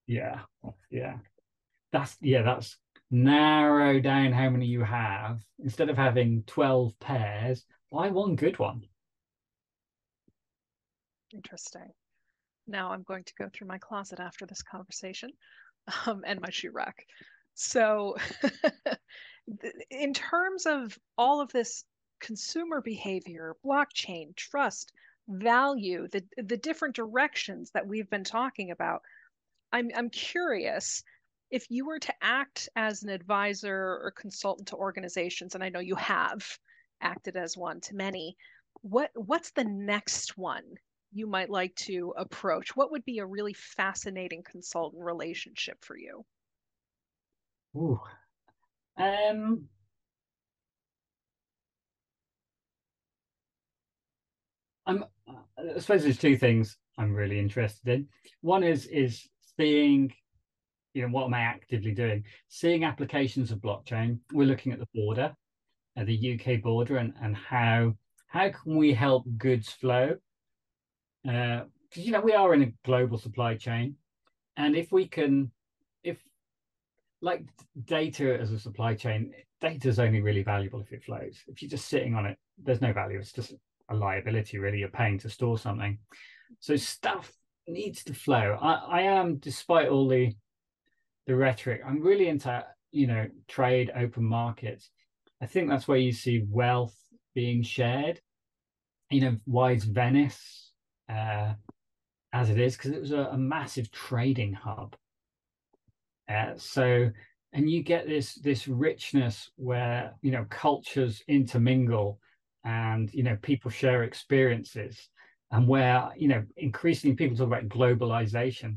Yeah, yeah, that's yeah, that's narrow down how many you have instead of having 12 pairs buy one good one. Interesting. Now i'm going to go through my closet after this conversation um, and my shoe rack. So in terms of all of this consumer behavior blockchain trust value the the different directions that we've been talking about i'm i'm curious if you were to act as an advisor or consultant to organizations, and I know you have acted as one to many, what what's the next one you might like to approach? What would be a really fascinating consultant relationship for you? Ooh. Um I'm I suppose there's two things I'm really interested in. One is is seeing you know, what am I actively doing? Seeing applications of blockchain. We're looking at the border, uh, the UK border, and and how how can we help goods flow? Because uh, you know we are in a global supply chain, and if we can, if like data as a supply chain, data is only really valuable if it flows. If you're just sitting on it, there's no value. It's just a liability, really. You're paying to store something. So stuff needs to flow. I, I am, despite all the the rhetoric. I'm really into you know trade, open markets. I think that's where you see wealth being shared. You know, why is Venice uh, as it is? Because it was a, a, massive trading hub. Uh, so, and you get this this richness where you know cultures intermingle, and you know people share experiences, and where you know increasingly people talk about globalization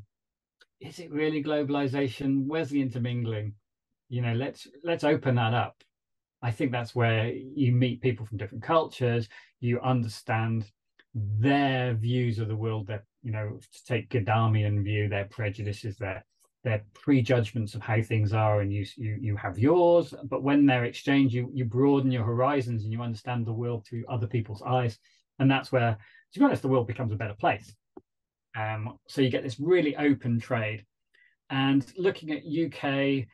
is it really globalization? Where's the intermingling? You know, let's let's open that up. I think that's where you meet people from different cultures. You understand their views of the world. Their, you know, to take Gadamian view, their prejudices, their their prejudgments of how things are, and you you you have yours. But when they're exchanged, you you broaden your horizons and you understand the world through other people's eyes. And that's where, to be honest, the world becomes a better place. Um, so you get this really open trade. And looking at UK,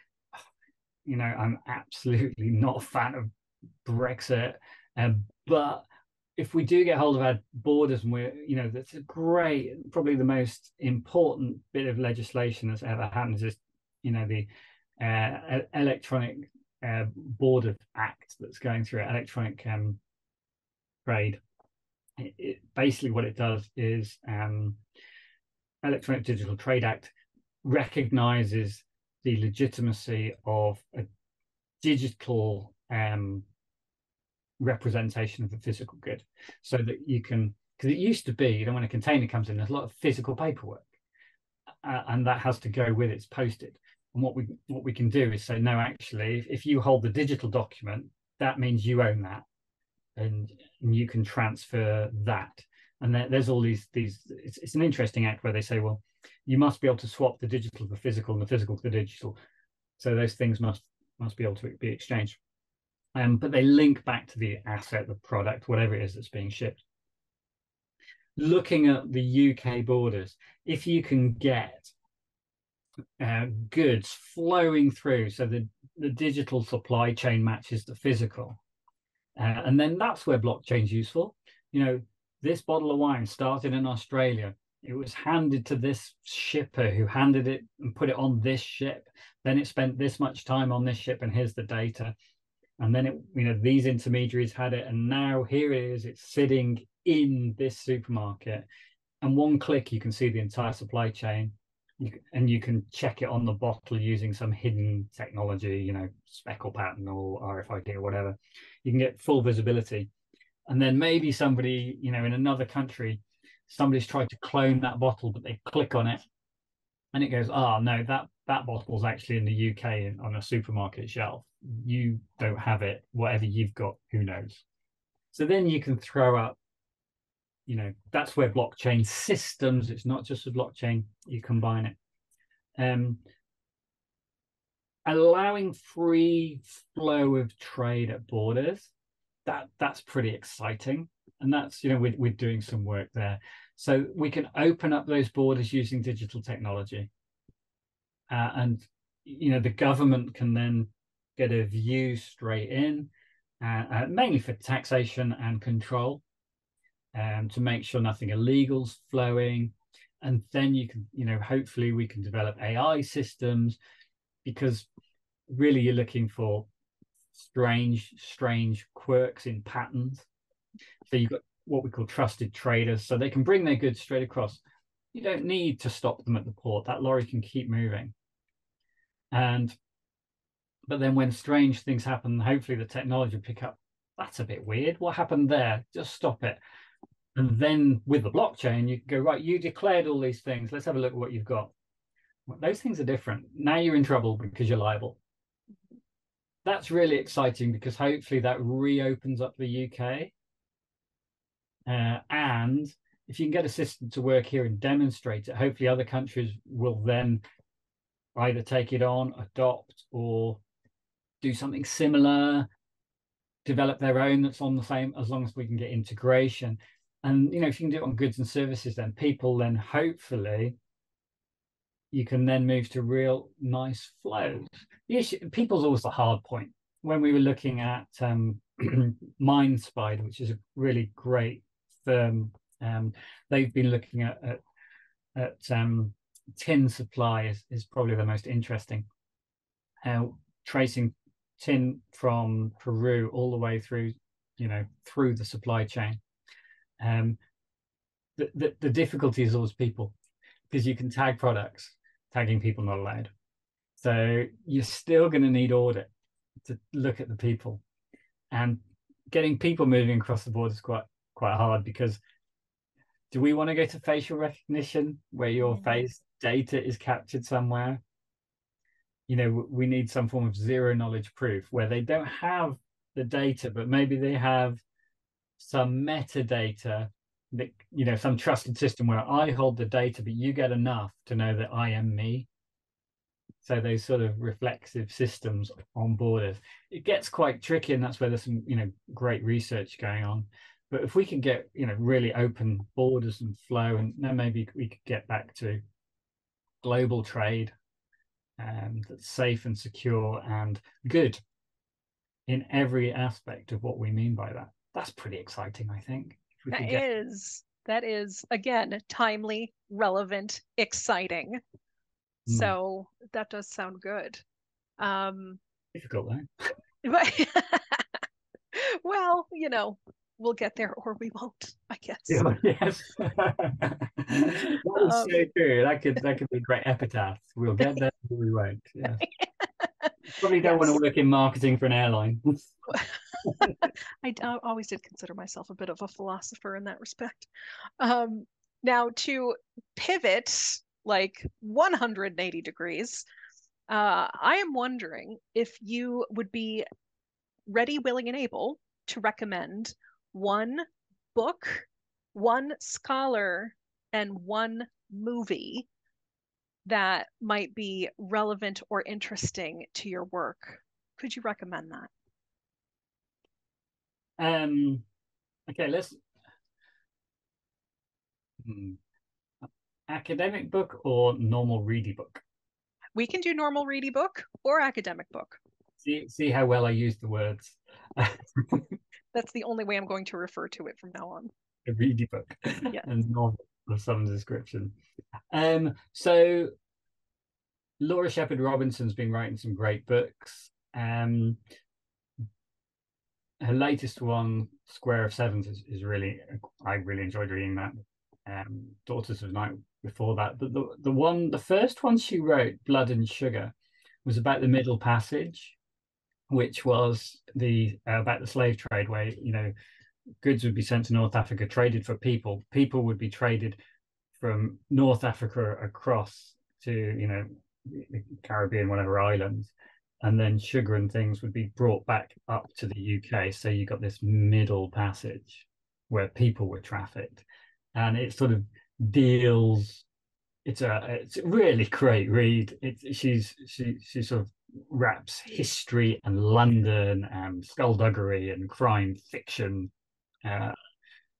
you know, I'm absolutely not a fan of Brexit. Um, but if we do get hold of our borders and we're, you know, that's a great, probably the most important bit of legislation that's ever happened is, you know, the uh, electronic uh, border act that's going through electronic um, trade. It, it, basically, what it does is um, Electronic Digital Trade Act recognizes the legitimacy of a digital um, representation of the physical good so that you can because it used to be you know when a container comes in there's a lot of physical paperwork uh, and that has to go with it's posted. And what we what we can do is say no actually if, if you hold the digital document that means you own that and, and you can transfer that and there, there's all these these it's, it's an interesting act where they say well you must be able to swap the digital the physical and the physical to the digital. So those things must must be able to be exchanged. Um, but they link back to the asset the product whatever it is that's being shipped. Looking at the uk borders if you can get uh, goods flowing through so the, the digital supply chain matches the physical uh, and then that's where blockchain's useful. You know this bottle of wine started in Australia. It was handed to this shipper who handed it and put it on this ship. Then it spent this much time on this ship, and here's the data. and then it, you know these intermediaries had it and now here it is it's sitting in this supermarket and one click you can see the entire supply chain you, and you can check it on the bottle using some hidden technology you know speckle pattern or rfid or whatever you can get full visibility and then maybe somebody you know in another country somebody's tried to clone that bottle but they click on it and it goes oh no that that bottle's actually in the uk on a supermarket shelf. You don't have it. Whatever you've got who knows? So then you can throw up you know that's where blockchain systems it's not just a blockchain you combine it um allowing free flow of trade at borders that that's pretty exciting. And that's you know we're, we're doing some work there. So we can open up those borders using digital technology. Uh, and you know the government can then get a view straight in, uh, uh, mainly for taxation and control, um, to make sure nothing illegal's flowing. And then you can, you know, hopefully we can develop AI systems because really you're looking for strange, strange quirks in patterns. So you've got what we call trusted traders. So they can bring their goods straight across. You don't need to stop them at the port. That lorry can keep moving. And but then when strange things happen, hopefully the technology will pick up. That's a bit weird. What happened there? Just stop it. And then with the blockchain, you go, right, you declared all these things. Let's have a look at what you've got. Well, those things are different. Now you're in trouble because you're liable. That's really exciting because hopefully that reopens up the UK. Uh, and if you can get a system to work here and demonstrate it, hopefully other countries will then either take it on, adopt, or do something similar, develop their own that's on the same, as long as we can get integration. And you know, if you can do it on goods and services, then people then hopefully you can then move to real nice flows. The issue, people's always the hard point. When we were looking at um, Minespider, which is a really great firm, um, they've been looking at at, at um, tin supply is, is probably the most interesting. Uh, tracing tin from Peru all the way through, you know, through the supply chain. Um, the, the, the difficulty is always people because you can tag products, tagging people not allowed. So you're still going to need audit to look at the people, and getting people moving across the board is quite quite hard because do we want to go to facial recognition where your mm-hmm. face data is captured somewhere you know we need some form of zero knowledge proof where they don't have the data but maybe they have some metadata that you know some trusted system where i hold the data but you get enough to know that i am me so those sort of reflexive systems on borders it gets quite tricky and that's where there's some you know great research going on but if we can get you know really open borders and flow and then maybe we could get back to global trade um, that's safe and secure and good in every aspect of what we mean by that. That's pretty exciting, I think. That get... is That is, again, timely, relevant, exciting. Mm. So that does sound good. Um, Difficult, though. well, you know, we'll get there or we won't, I guess. Yeah, yes. that um, so true. That could that could be a great epitaph. We'll get there or we won't. Yeah. Probably don't yes. want to work in marketing for an airline. I, I, always did consider myself a bit of a philosopher in that respect. Um, now to pivot like 180 degrees, uh, I am wondering if you would be ready, willing, and able to recommend one book, one scholar, and one movie that might be relevant or interesting to your work. Could you recommend that? Um, okay, let's. Hmm. Academic book or normal ready book? We can do normal ready book or academic book. See, see how well I use the words. That's the only way I'm going to refer to it from now on. A ready book yeah. and novel of some description. Um, so Laura Shepherd Robinson's been writing some great books. Um, her latest one, Square of Sevens, is, is really I really enjoyed reading that. Um, Daughters of Night before that, but the the one the first one she wrote, Blood and Sugar, was about the Middle Passage, which was the uh, about the slave trade, where you know goods would be sent to North Africa, traded for people. People would be traded from North Africa across to you know the Caribbean, whatever islands, and then sugar and things would be brought back up to the UK. So you got this middle passage where people were trafficked, and it sort of deals. It's a it's a really great read. It's she's she she sort of wraps history and London and skullduggery and crime fiction uh,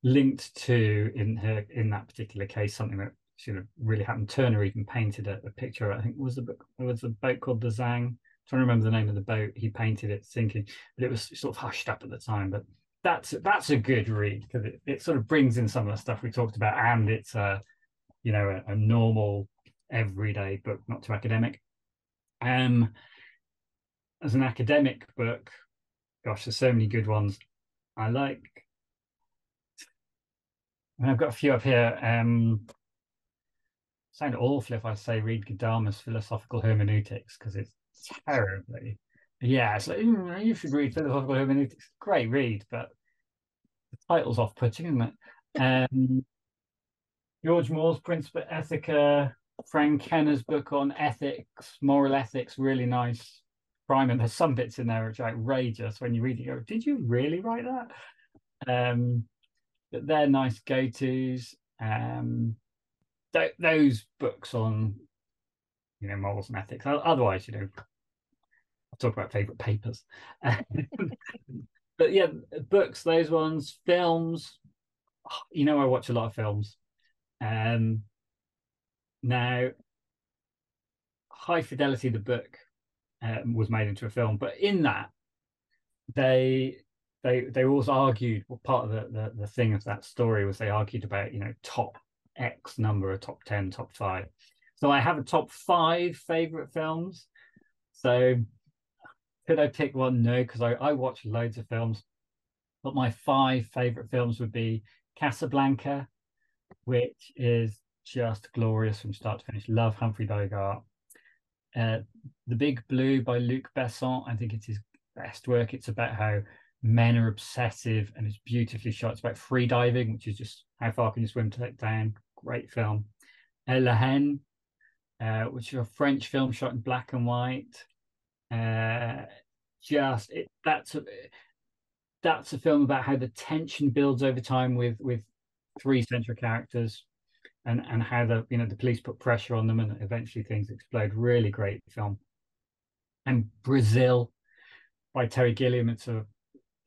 linked to in her in that particular case something that should have really happened. Turner even painted a, a picture. I think was a book. Was a boat called the Zong. I'm trying to remember the name of the boat. He painted it sinking, but it was sort of hushed up at the time. But that's that's a good read because it, it sort of brings in some of the stuff we talked about, and it's a you know a, a normal everyday book, not too academic. Um, as an academic book, gosh, there's so many good ones. I like. I've got a few up here. Um, sound awful if I say read Gadamer's philosophical hermeneutics because it's terribly. Yeah, it's like mm, you should read philosophical hermeneutics. Great read, but the title's off-putting, isn't it? Um, George Moore's Principia Ethica, Frankena's book on ethics, moral ethics, really nice Prime, and There's some bits in there which are outrageous when you read it. You go, did you really write that? Um, but they're nice go-tos. Um, th- those books on you know morals and ethics. Otherwise, you know, I'll talk about favorite papers. but yeah, books, those ones, films. You know, I watch a lot of films. Um, now, High Fidelity, the book, um, was made into a film, but in that, they they they always argued. Well, part of the, the the thing of that story was they argued about you know top X number of top 10, top five. So I have a top five favorite films. So could I pick one? No, because I, I watch loads of films. But my five favorite films would be Casablanca, which is just glorious from start to finish. Love Humphrey Bogart. Uh, the Big Blue by Luc Besson. I think it's his best work. It's about how men are obsessive and it's beautifully shot. It's about free diving, which is just how far can you swim to down? Great film. La Haine, uh, which is a French film shot in black and white. Uh, just it, that's a that's a film about how the tension builds over time with with three central characters and and how the you know the police put pressure on them and eventually things explode really great film and brazil by terry gilliam it's a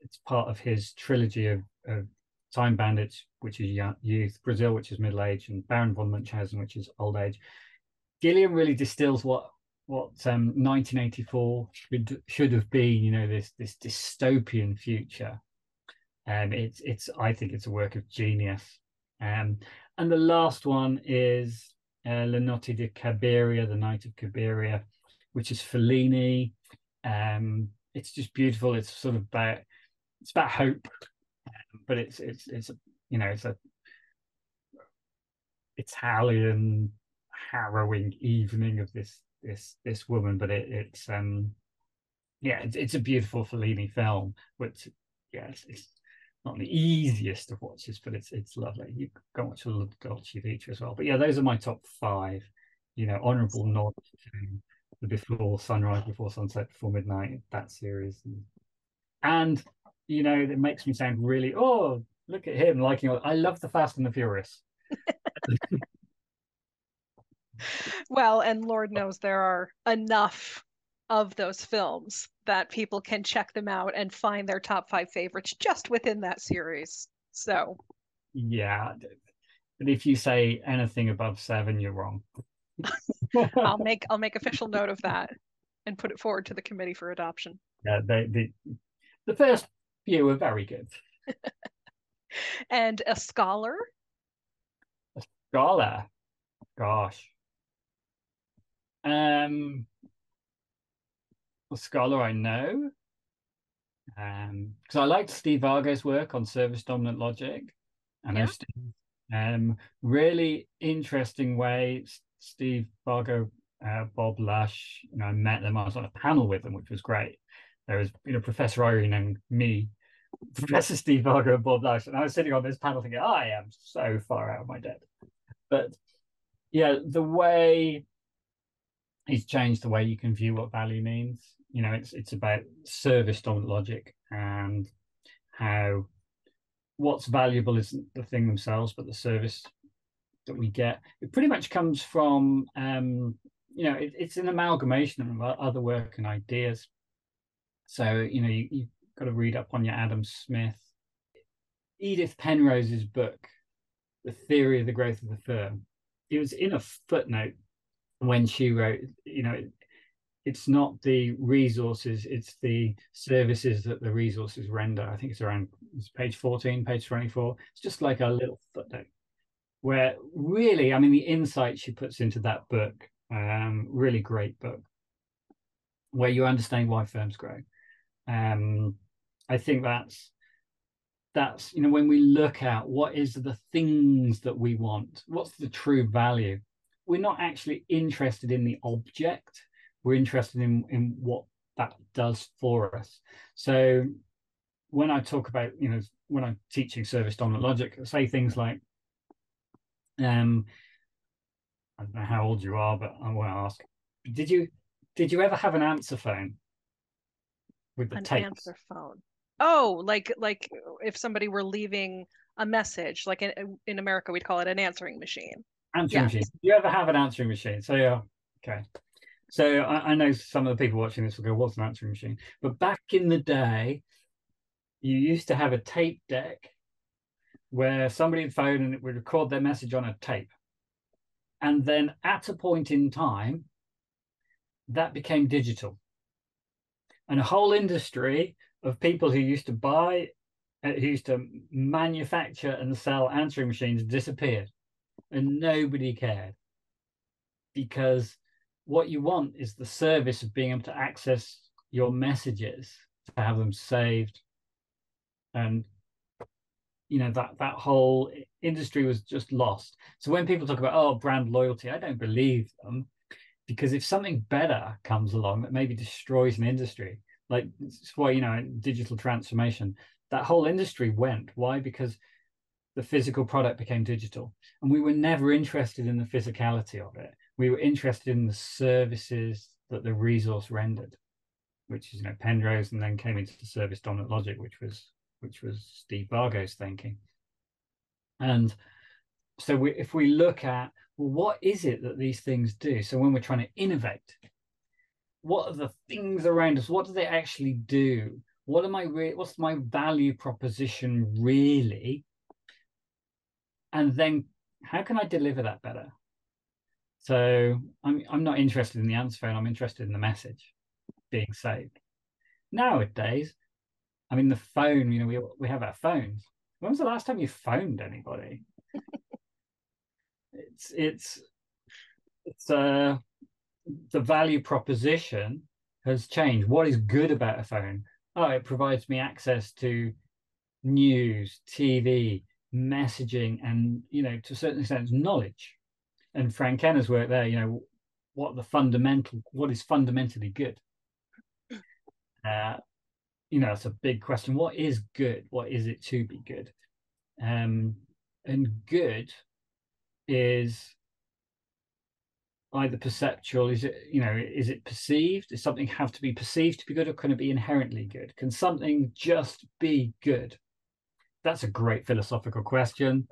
it's part of his trilogy of, of Time Bandits, which is youth, Brazil, which is middle age, and Baron von Munchausen, which is old age. Gilliam really distills what what um, 1984 should should have been. You know, this this dystopian future. Um, it's it's I think it's a work of genius. Um, and the last one is uh, La Notte di Cabiria, The Night of Cabiria, which is Fellini. Um, it's just beautiful. It's sort of about it's about hope, but it's it's it's you know it's a Italian harrowing evening of this this this woman, but it, it's um yeah it's, it's a beautiful Fellini film, which yeah it's, it's not the easiest of watches, but it's it's lovely. You can watch a little Dolce Vita as well. But yeah, those are my top five. You know, honourable nod to the Before Sunrise, Before Sunset, Before Midnight, that series, and, and you know, it makes me sound really, oh, look at him liking. I love the Fast and the Furious. well, and Lord knows there are enough of those films that people can check them out and find their top five favorites just within that series. So, yeah, but if you say anything above seven, you're wrong. I'll make I'll make official note of that and put it forward to the committee for adoption. Yeah, they, the the first you were very good. and a scholar? A scholar. Gosh. Um a scholar I know. Um because I liked Steve Vargo's work on service dominant logic. I know yeah. Steve, um, really interesting way. Steve Vargo, uh, Bob Lusch, you know, I met them. I was on a panel with them, which was great. There was, you know, Professor Irene and me, Professor Steve Vargo and Bob Lusch, and I was sitting on this panel thinking, I am so far out of my depth. But yeah, the way he's changed the way you can view what value means. You know, it's it's about service dominant logic and how what's valuable isn't the thing themselves, but the service that we get. It pretty much comes from um, you know, it, it's an amalgamation of other work and ideas. So, you know, you, you've got to read up on your Adam Smith. Edith Penrose's book, The Theory of the Growth of the Firm, it was in a footnote when she wrote, you know, it's not the resources, it's the services that the resources render. I think it's around it's page 14, page 24. It's just like a little footnote where really, I mean, the insight she puts into that book, um, really great book, where you understand why firms grow. Um, I think that's that's you know when we look at what is the things that we want, what's the true value, we're not actually interested in the object. We're interested in in what that does for us. So when i talk about you know when i'm teaching service dominant logic I say things like um i don't know how old you are but i want to ask did you did you ever have an answer phone with the an answer phone oh like like if somebody were leaving a message like in, in america we'd call it an answering machine answering machine. Do you ever have an answering machine? So yeah, okay. So I, I, know some of the people watching this will go, "What's an answering machine?" But back in the day, you used to have a tape deck where somebody would phone and it would record their message on a tape, and then at a point in time, that became digital, and a whole industry of people who used to buy, uh, who used to manufacture and sell answering machines disappeared and nobody cared. Because what you want is the service of being able to access your messages to have them saved. And you know that that whole industry was just lost. So when people talk about oh brand loyalty i don't believe them because if something better comes along that maybe destroys an industry like it's why you know digital transformation that whole industry went why because the physical product became digital. And we were never interested in the physicality of it. We were interested in the services that the resource rendered, which is you know Penrose, and then came into the service dominant logic, which was which was Steve Vargo's thinking. And so we, if we look at well, what is it that these things do? So when we're trying to innovate, what are the things around us? What do they actually do? What am I? Re- what's my value proposition really? and then how can I deliver that better? So I'm I'm not interested in the answer phone. I'm interested in the message being saved. Nowadays, I mean the phone. You know, we we have our phones. When was the last time you phoned anybody? It's it's it's uh the value proposition has changed. What is good about a phone? Oh, it provides me access to news, TV, messaging and you know to a certain extent knowledge. And frankena's work there you know what the fundamental what is fundamentally good. Uh you know it's a big question. What is good? What is it to be good? Um and good is either perceptual is it you know is it perceived does something have to be perceived to be good or can it be inherently good can something just be good that's a great philosophical question.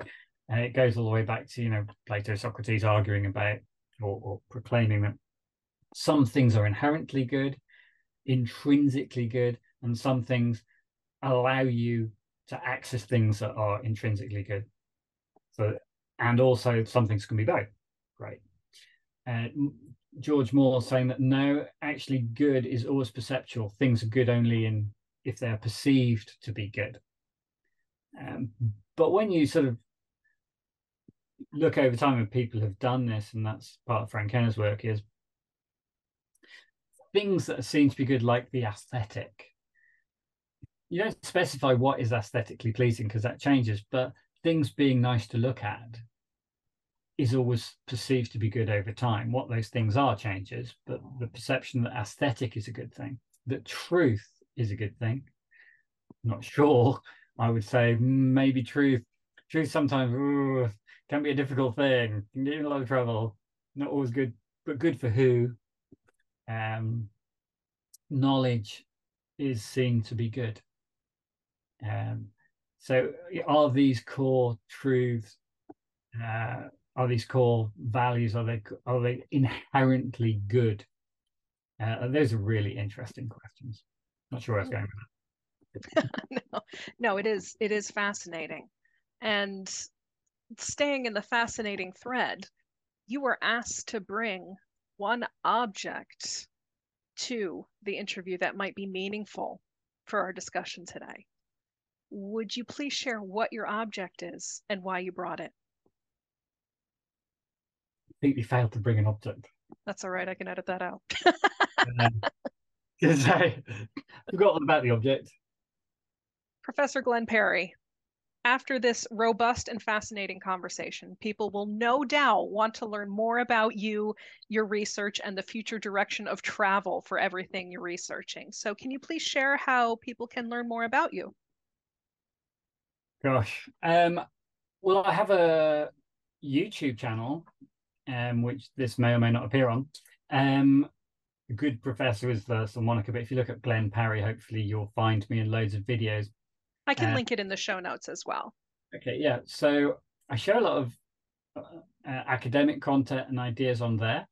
And it goes all the way back to, you know, Plato, Socrates arguing about or, or proclaiming that some things are inherently good, intrinsically good, and some things allow you to access things that are intrinsically good. So, and also some things can be both. Great. Uh, George Moore saying that no, actually, good is always perceptual. Things are good only in if they're perceived to be good. Um, but when you sort of look over time and people have done this, and that's part of Frankena's work, is things that seem to be good, like the aesthetic. you don't specify what is aesthetically pleasing because that changes, but things being nice to look at is always perceived to be good over time. What those things are changes, but the perception that aesthetic is a good thing, that truth is a good thing. I'm not sure. I would say maybe truth. Truth sometimes ooh, can be a difficult thing. Can get in a lot of trouble. Not always good, but good for who. Um, knowledge is seen to be good. Um, so are these core truths, uh, are these core values, are they are they inherently good? Uh, those are really interesting questions. Not sure where I was going with that. no, no, it is it is fascinating. And staying in the fascinating thread, you were asked to bring one object to the interview that might be meaningful for our discussion today. Would you please share what your object is and why you brought it? Completely failed to bring an object. That's all right. I can edit that out. um, I forgot all about the object. Professor Glenn Parry, after this robust and fascinating conversation, people will no doubt want to learn more about you, your research, and the future direction of travel for everything you're researching. So, can you please share how people can learn more about you? Gosh, um, well, I have a YouTube channel, um, which this may or may not appear on. Um, a good professor is the Monica, but if you look at Glenn Parry, hopefully you'll find me in loads of videos I can uh, link it in the show notes as well. Okay, yeah. So I share a lot of uh, uh, academic content and ideas on there.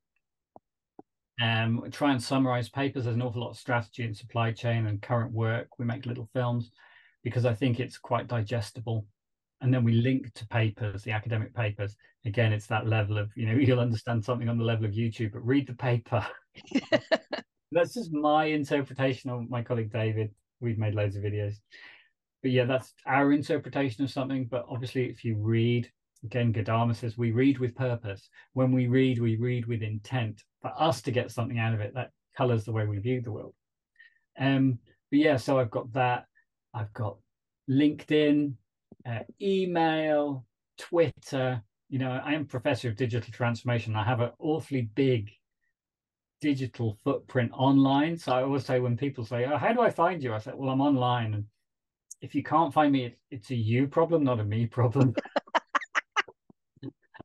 Um, try and summarize papers. There's an awful lot of strategy and supply chain and current work. We make little films because I think it's quite digestible. And then we link to papers, the academic papers. Again, it's that level of, you know, you'll understand something on the level of YouTube, but read the paper. That's just my interpretation of my colleague David. We've made loads of videos but yeah, that's our interpretation of something. But obviously, if you read, again, Gadamer says we read with purpose. When we read, we read with intent for us to get something out of it that colors the way we view the world. Um, but yeah, so I've got that. I've got LinkedIn, uh, email, Twitter. You know, I am professor of digital transformation. I have an awfully big digital footprint online. So I always say when people say, "Oh, how do I find you?" I say, "Well, I'm online." And if you can't find me, it's a you problem, not a me problem.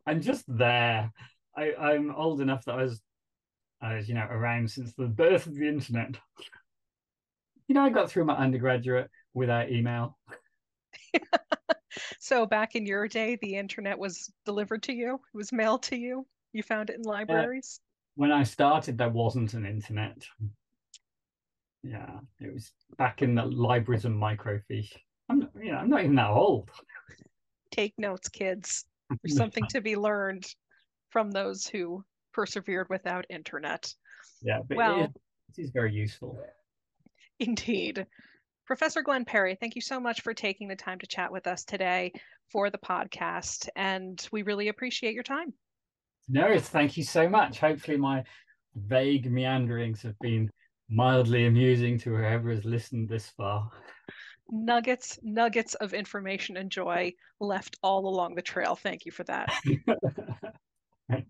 I'm just there. I, I'm old enough that I was, I was, you know, around since the birth of the internet. You know, I got through my undergraduate without email. So back in your day, the internet was delivered to you. It was mailed to you. You found it in libraries. Uh, when I started, there wasn't an internet. Yeah, it was back in the libraries and microfiche. I'm not, you know, I'm not even that old. Take notes, kids. There's something to be learned from those who persevered without internet. Yeah, but well, it is, it is very useful. Indeed. Professor Glenn Parry, thank you so much for taking the time to chat with us today for the podcast, and we really appreciate your time. No, thank you so much. Hopefully, my vague meanderings have been mildly amusing to whoever has listened this far. Nuggets, nuggets of information and joy left all along the trail. Thank you for that.